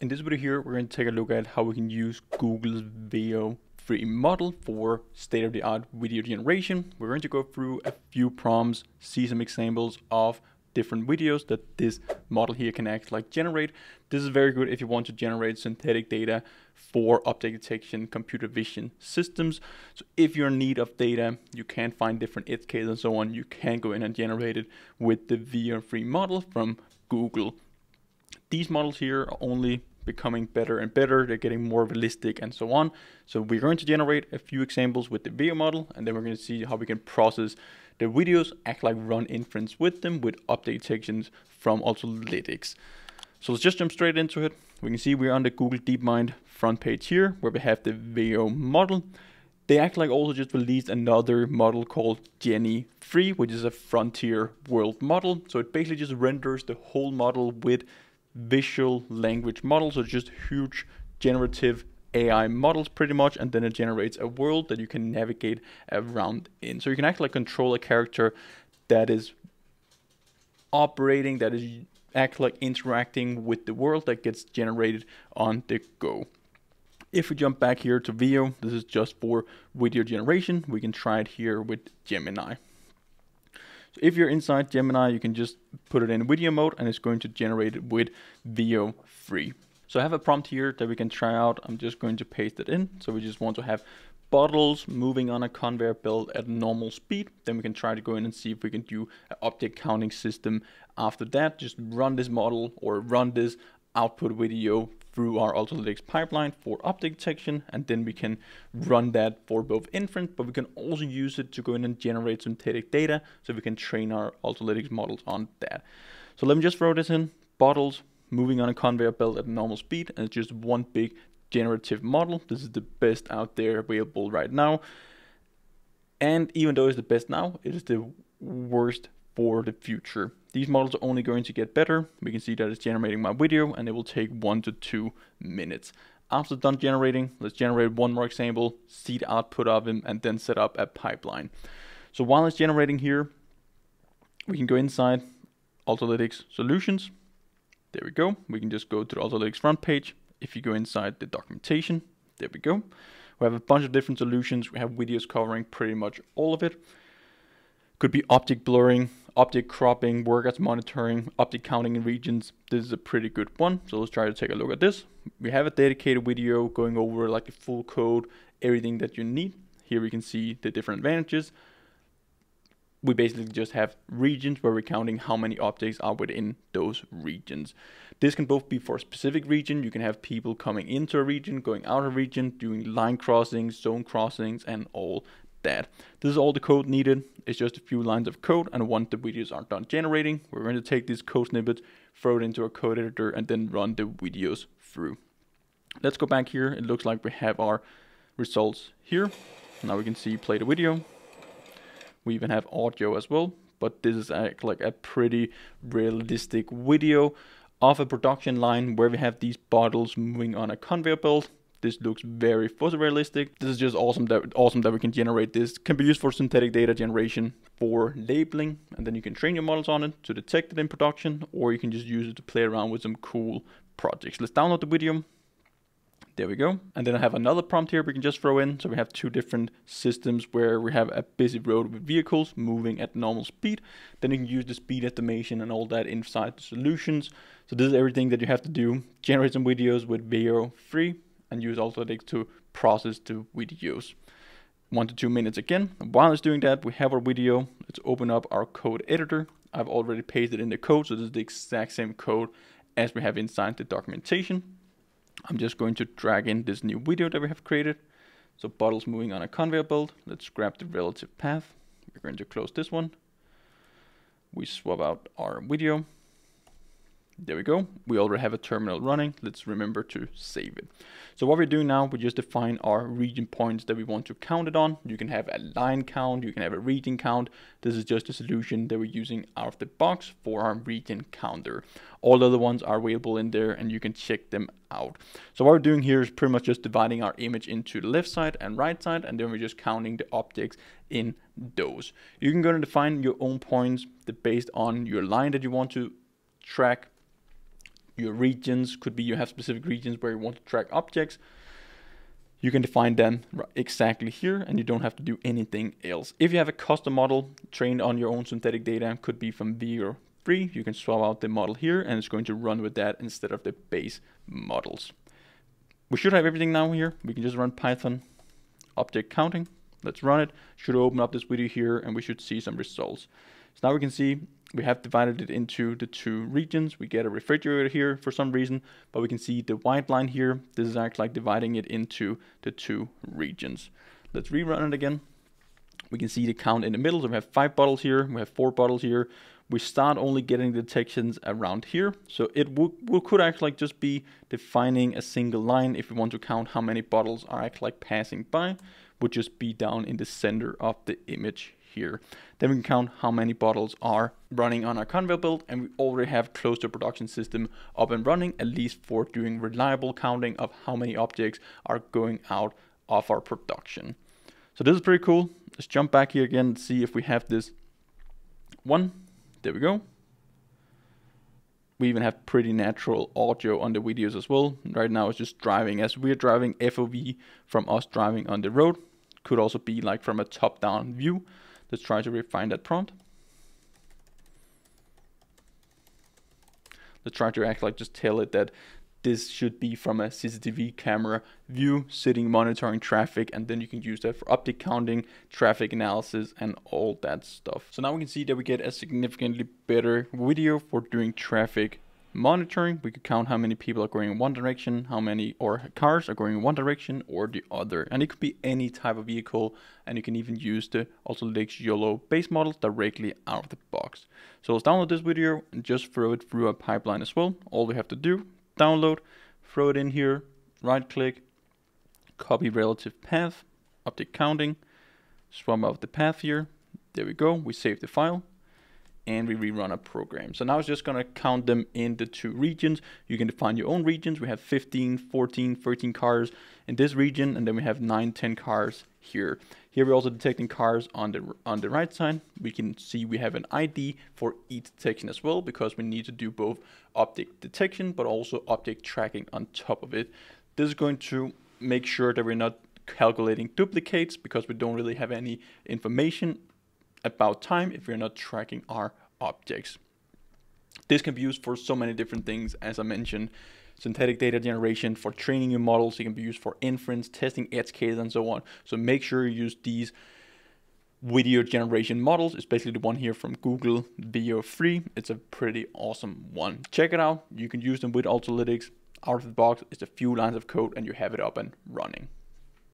In this video here, we're going to take a look at how we can use Google's Veo 3 model for state-of-the-art video generation. We're going to go through a few prompts, see some examples of different videos that this model here can actually like generate. This is very good if you want to generate synthetic data for object detection, computer vision systems. So if you're in need of data, you can find different edge cases and so on. You can go in and generate it with the Veo 3 model from Google. These models here are only becoming better and better. They're getting more realistic and so on. So we're going to generate a few examples with the video model, and then we're going to see how we can process the videos, act like run inference with them with object detections from Ultralytics. So let's just jump straight into it. We can see we're on the Google DeepMind front page here, where we have the video model. They act like also just released another model called Genie 3, which is a frontier world model. So it basically just renders the whole model with visual language models, so just huge generative AI models pretty much, and then it generates a world that you can navigate around in. So you can actually control a character that is operating, that is act like interacting with the world that gets generated on the go. If we jump back here to Veo, this is just for video generation. We can try it here with Gemini. So if you're inside Gemini, you can just put it in video mode and it's going to generate it with Veo 3. So I have a prompt here that we can try out. I'm just going to paste it in. So we just want to have bottles moving on a conveyor belt at normal speed. Then we can try to go in and see if we can do an object counting system after that. Just run this model or run this output video through our Ultralytics pipeline for object detection, and then we can run that for both inference, but we can also use it to go in and generate synthetic data, so we can train our Ultralytics models on that. So let me just throw this in, bottles moving on a conveyor belt at normal speed, and it's just one big generative model. This is the best out there available right now. And even though it's the best now, it is the worst for the future. These models are only going to get better. We can see that it's generating my video and it will take one to two minutes. After done generating, let's generate one more example, see the output of them, and then set up a pipeline. So while it's generating here, we can go inside Ultralytics Solutions. There we go. We can just go to the Ultralytics front page. If you go inside the documentation, there we go. We have a bunch of different solutions. We have videos covering pretty much all of it. Could be object blurring, object cropping, workouts monitoring, object counting in regions. This is a pretty good one. So let's try to take a look at this. We have a dedicated video going over like a full code, everything that you need. Here we can see the different advantages. We basically just have regions where we're counting how many objects are within those regions. This can both be for a specific region. You can have people coming into a region, going out of a region, doing line crossings, zone crossings, and all that. This is all the code needed. It's just a few lines of code and once the videos are done generating, we're going to take these code snippets, throw it into our code editor and then run the videos through. Let's go back here. It looks like we have our results here. Now we can see play the video. We even have audio as well, but this is like a pretty realistic video of a production line where we have these bottles moving on a conveyor belt this looks very photorealistic. This is just awesome that awesome that we can generate this. Can be used for synthetic data generation for labeling, and then you can train your models on it to detect it in production, or you can just use it to play around with some cool projects. Let's download the video. There we go. And then I have another prompt here we can just throw in. So we have two different systems where we have a busy road with vehicles moving at normal speed. Then you can use the speed estimation and all that inside the solutions. So this is everything that you have to do. Generate some videos with Veo 3 and use Ultralytics to process the videos. One to two minutes again. While it's doing that, we have our video. Let's open up our code editor. I've already pasted in the code, so this is the exact same code as we have inside the documentation. I'm just going to drag in this new video that we have created. So bottles moving on a conveyor belt. Let's grab the relative path. We're going to close this one. We swap out our video. There we go. We already have a terminal running. Let's remember to save it. So what we're doing now, we just define our region points that we want to count it on. You can have a line count, you can have a region count. This is just a solution that we're using out of the box for our region counter. All other ones are available in there and you can check them out. So what we're doing here is pretty much just dividing our image into the left side and right side and then we're just counting the objects in those. You can go and define your own points based on your line that you want to track your regions could be you have specific regions where you want to track objects you can define them exactly here and you don't have to do anything else. If you have a custom model trained on your own synthetic data, could be from Veo 3, you can swap out the model here and it's going to run with that instead of the base models. We should have everything now here. We can just run Python object counting. Let's run it. Should open up this video here and we should see some results. So now we can see we have divided it into the two regions. We get a refrigerator here for some reason, but we can see the white line here. This is actually like dividing it into the two regions. Let's rerun it again. We can see the count in the middle. So we have five bottles here. We have four bottles here. We start only getting detections around here. So it could actually like just be defining a single line if we want to count how many bottles are actually like passing by, would just be down in the center of the image here. Then we can count how many bottles are running on our conveyor belt and we already have close to production system up and running at least for doing reliable counting of how many objects are going out of our production. So this is pretty cool. Let's jump back here again and see if we have this one. There we go. We even have pretty natural audio on the videos as well. Right now it's just driving as we're driving FOV from us driving on the road. Could also be like from a top down view. Let's try to refine that prompt. Let's try to act like just tell it that this should be from a CCTV camera view, sitting monitoring traffic, and then you can use that for object counting, traffic analysis, and all that stuff. So now we can see that we get a significantly better video for doing traffic monitoring, we could count how many people are going in one direction, how many or cars are going in one direction or the other. And it could be any type of vehicle, and you can even use the Ultralytics YOLO base model directly out of the box. So let's download this video and just throw it through a pipeline as well. All we have to do, download, throw it in here, right click, copy relative path, update counting, swap out the path here. There we go, we save the file and we rerun a program. So now it's just gonna count them in the two regions. You can define your own regions. We have 15, 14, 13 cars in this region, and then we have 9, 10 cars here. Here we're also detecting cars on the on the right side. We can see we have an ID for each detection as well because we need to do both object detection but also object tracking on top of it. This is going to make sure that we're not calculating duplicates because we don't really have any information about time if we're not tracking our objects. This can be used for so many different things, as I mentioned. Synthetic data generation for training your models, it can be used for inference, testing edge cases, and so on. So make sure you use these video generation models, especially the one here from Google Veo 3. It's a pretty awesome one. Check it out. You can use them with Ultralytics out of the box. It's a few lines of code and you have it up and running.